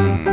Mm.